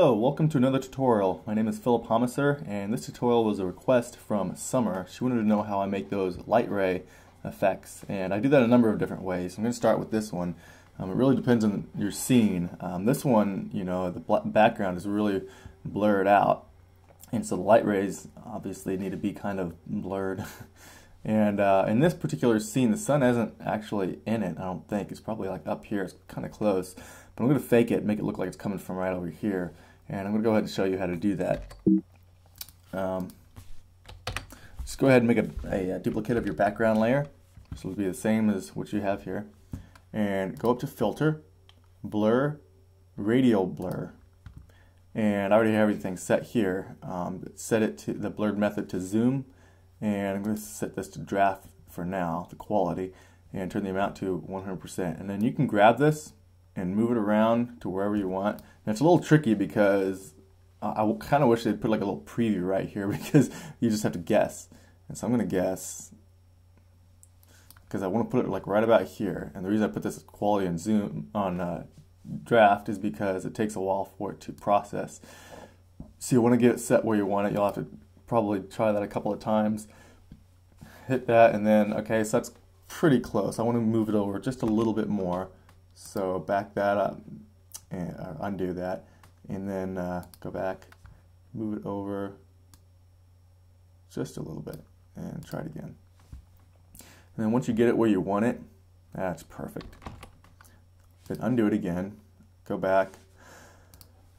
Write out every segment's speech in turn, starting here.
Hello, welcome to another tutorial. My name is Phillip Haumesser and this tutorial was a request from Summer. She wanted to know how I make those light ray effects and I do that a number of different ways. I'm going to start with this one. Um, it really depends on your scene. Um, this one, you know, the background is really blurred out and so the light rays obviously need to be kind of blurred. and uh, in this particular scene, the sun isn't actually in it, I don't think. It's probably like up here, it's kind of close. But I'm going to fake it, make it look like it's coming from right over here. And I'm going to go ahead and show you how to do that. Um, just go ahead and make a, a, a duplicate of your background layer. This will be the same as what you have here. And go up to Filter, Blur, Radial Blur. And I already have everything set here. Um, set it to the blurred method to zoom. And I'm going to set this to draft for now, the quality, and turn the amount to 100%. And then you can grab this and move it around to wherever you want. And it's a little tricky because I, kind of wish they'd put like a little preview right here because you just have to guess. And so I'm going to guess because I want to put it like right about here. And the reason I put this quality and zoom on uh, draft is because it takes a while for it to process. So you want to get it set where you want it. You'll have to probably try that a couple of times. Hit that and then, okay, so that's pretty close. I want to move it over just a little bit more. So back that up and uh, undo that and then uh, go back, move it over just a little bit and try it again. And then once you get it where you want it, that's perfect. Then undo it again, go back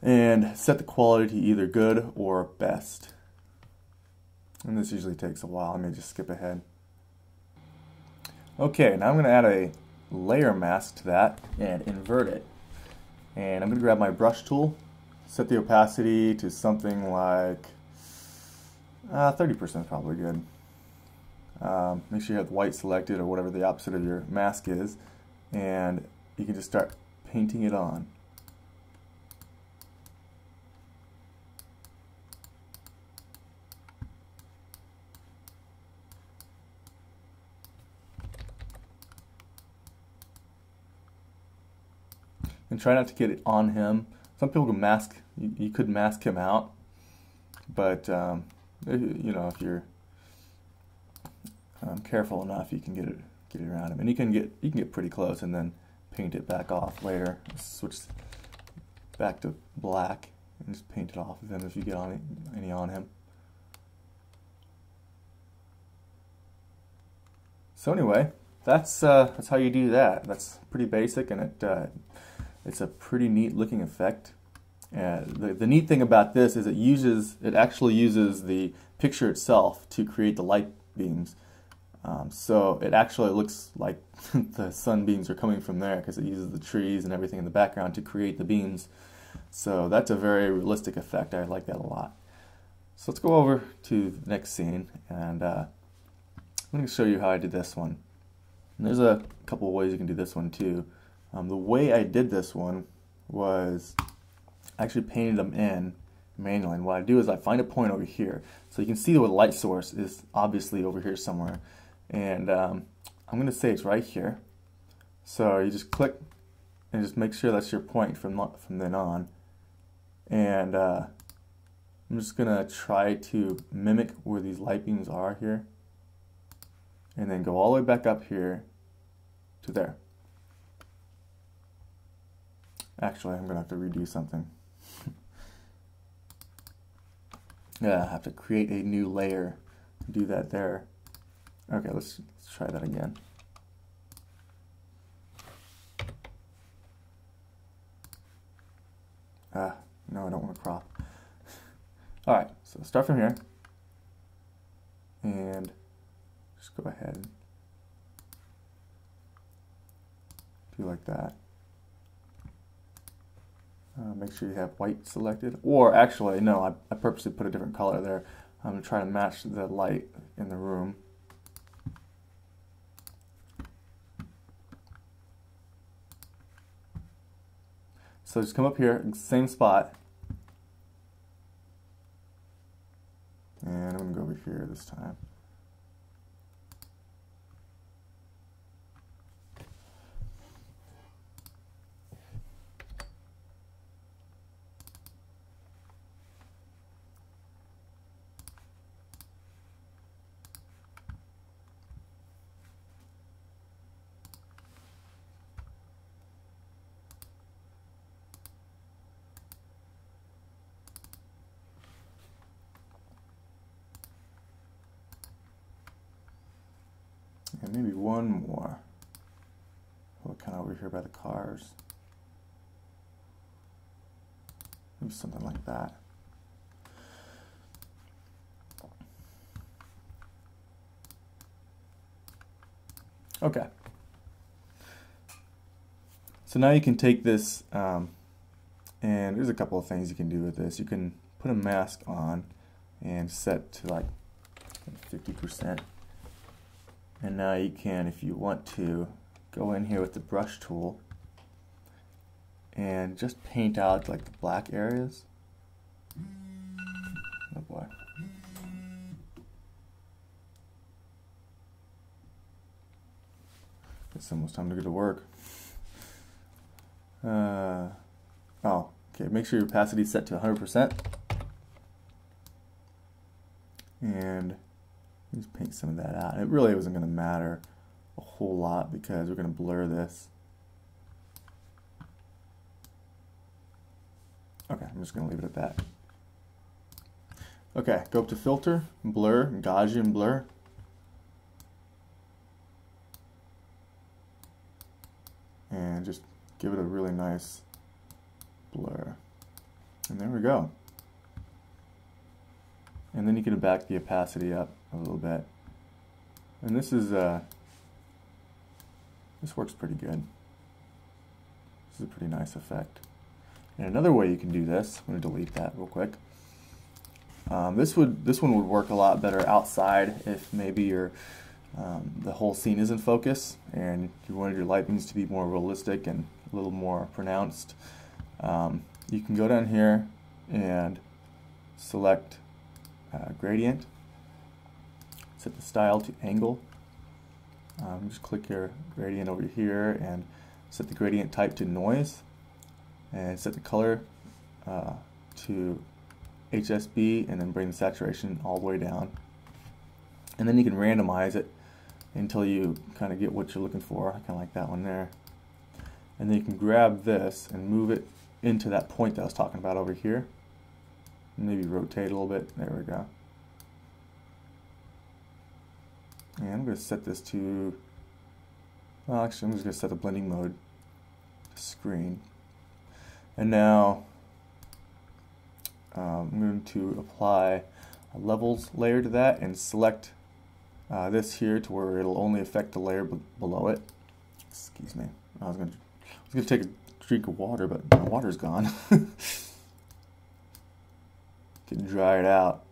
and set the quality to either good or best. And this usually takes a while. Let me just skip ahead. Okay, now I'm going to add a layer mask to that and invert it. And I'm going to grab my brush tool, set the opacity to something like uh, 30% is probably good. Um, make sure you have the white selected or whatever the opposite of your mask is. And you can just start painting it on. And try not to get it on him. Some people can mask, you, you could mask him out, but um, you know if you're um, careful enough, you can get it get it around him, and you can get you can get pretty close and then paint it back off later. Switch back to black and just paint it off of him if you get on any on him. So anyway, that's uh, that's how you do that. That's pretty basic, and it uh, it's a pretty neat looking effect. Uh, the, the neat thing about this is it uses it actually uses the picture itself to create the light beams. Um, so it actually looks like the sunbeams are coming from there because it uses the trees and everything in the background to create the beams. So that's a very realistic effect. I like that a lot. So let's go over to the next scene and uh, I'm going to show you how I did this one. And there's a couple of ways you can do this one too. Um, the way I did this one was I actually painted them in manually. And what I do is I find a point over here. So you can see the light source is obviously over here somewhere. And um, I'm going to say it's right here. So you just click and just make sure that's your point from, from then on. And uh, I'm just going to try to mimic where these light beams are here. And then go all the way back up here to there. Actually, I'm going to have to redo something. yeah, I have to create a new layer. To do that there. Okay, let's, let's try that again. Ah, no, I don't want to crop. All right, so start from here. And just go ahead do like that. Uh, make sure you have white selected. Or actually, no, I, I purposely put a different color there. I'm going to try to match the light in the room. So just come up here, same spot. And I'm going to go over here this time. And maybe one more. Oh, kind of over here by the cars. Maybe something like that. Okay. So now you can take this, um, and there's a couple of things you can do with this. You can put a mask on and set to like 50%. And now you can, if you want to, go in here with the brush tool and just paint out like the black areas. Oh boy. It's almost time to go to work. Uh, oh, okay. Make sure your opacity is set to 100%. And just paint some of that out. It really wasn't going to matter a whole lot because we're going to blur this. Okay, I'm just going to leave it at that. Okay, go up to Filter, Blur, Gaussian Blur. And just give it a really nice blur. And there we go. And then you can back the opacity up a little bit. And this is, uh, this works pretty good. This is a pretty nice effect. And another way you can do this, I'm to delete that real quick. Um, this would this one would work a lot better outside if maybe your um, the whole scene is in focus and you wanted your lightnings to be more realistic and a little more pronounced. Um, you can go down here and select uh, gradient, set the style to angle. Um, just click your gradient over here and set the gradient type to noise and set the color uh, to HSB and then bring the saturation all the way down. And then you can randomize it until you kind of get what you're looking for. I kind of like that one there. And then you can grab this and move it into that point that I was talking about over here. Maybe rotate a little bit. There we go. And I'm going to set this to, well actually I'm just going to set the blending mode to screen. And now um, I'm going to apply a levels layer to that and select uh, this here to where it'll only affect the layer below it. Excuse me. I was going to I was going to take a drink of water, but my water's gone. can dry it out.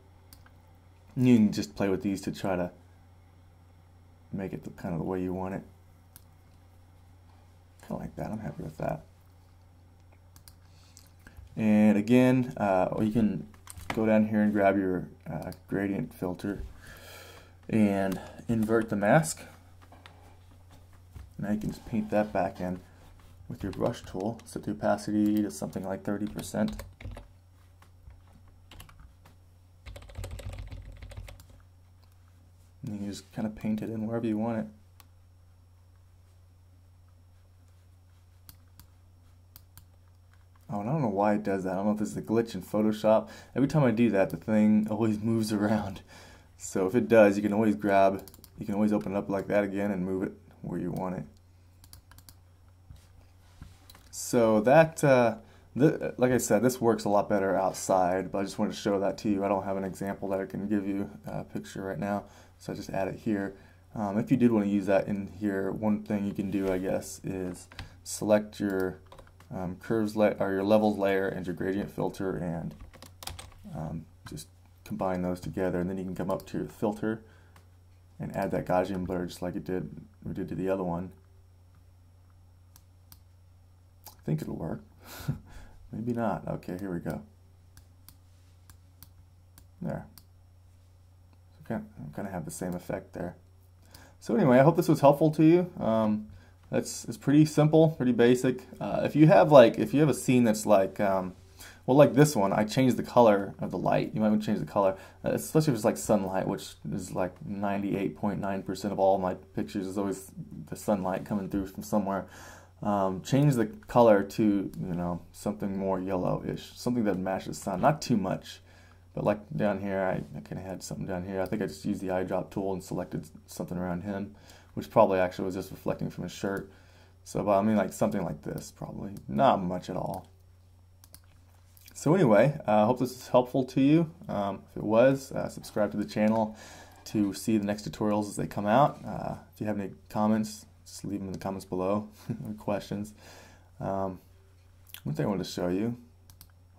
You can just play with these to try to make it the, kind of the way you want it. Kind of like that. I'm happy with that. And again, uh, you can go down here and grab your uh, gradient filter and invert the mask. Now you can just paint that back in with your brush tool. Set the opacity to something like 30%. And you just kind of paint it in wherever you want it. Oh, and I don't know why it does that. I don't know if this is a glitch in Photoshop. Every time I do that, the thing always moves around. So if it does, you can always grab, you can always open it up like that again and move it where you want it. So that, uh, like I said, this works a lot better outside, but I just wanted to show that to you. I don't have an example that I can give you a picture right now, so I just add it here. Um, if you did want to use that in here, one thing you can do, I guess, is select your um, curves or your levels layer and your gradient filter and um, just combine those together and then you can come up to your filter and add that Gaussian blur just like it did we did to the other one. I think it'll work. Maybe not. Okay, here we go. There. Going to have the same effect there. So anyway, I hope this was helpful to you. Um, that's it's pretty simple, pretty basic. Uh, if you have like if you have a scene that's like um, well like this one, I changed the color of the light. You might want to change the color, uh, especially if it's like sunlight, which is like 98.9% of all my pictures is always the sunlight coming through from somewhere. Um, change the color to you know something more yellowish, something that matches sun, not too much. But like down here, I, I kind of had something down here. I think I just used the eyedrop tool and selected something around him which probably actually was just reflecting from his shirt. So, but I mean, like something like this, probably not much at all. So anyway, I uh, hope this is helpful to you. Um, if it was, uh, subscribe to the channel to see the next tutorials as they come out. Uh, if you have any comments, just leave them in the comments below, questions. Um, one thing I wanted to show you,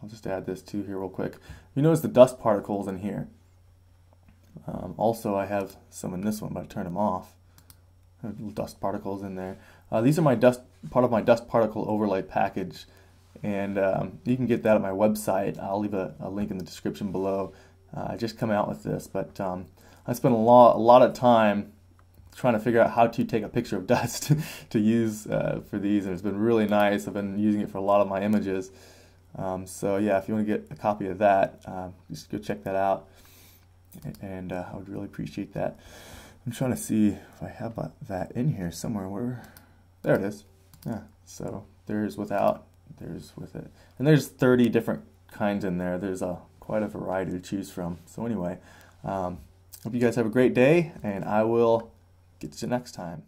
I'll just add this too here real quick. You notice the dust particles in here. Um, also, I have some in this one, but I turn them off. Little dust particles in there. Uh, these are my dust part of my dust particle overlay package and um, you can get that at my website. I'll leave a, a link in the description below. Uh, I just come out with this, but um, I spent a lot, a lot of time trying to figure out how to take a picture of dust to use uh, for these, and it's been really nice. I've been using it for a lot of my images. Um, so yeah, if you want to get a copy of that, uh, just go check that out, and uh, I would really appreciate that. I'm trying to see if I have that in here somewhere. Where there it is. Yeah. So there's without there's with it. And there's 30 different kinds in there. There's a quite a variety to choose from. So anyway, um, hope you guys have a great day, and I will get to you next time.